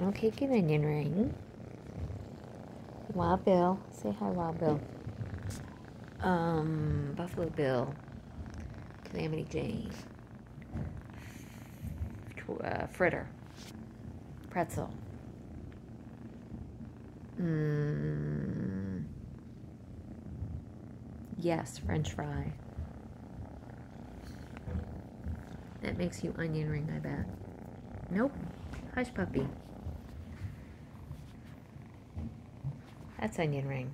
I'll cake an onion ring. Wild Bill. Say hi, Wild Bill. Um, Buffalo Bill. Calamity Jane. Uh, fritter. Pretzel. Mm. Yes, French fry. That makes you onion ring, I bet. Nope. Hush puppy. That's onion ring.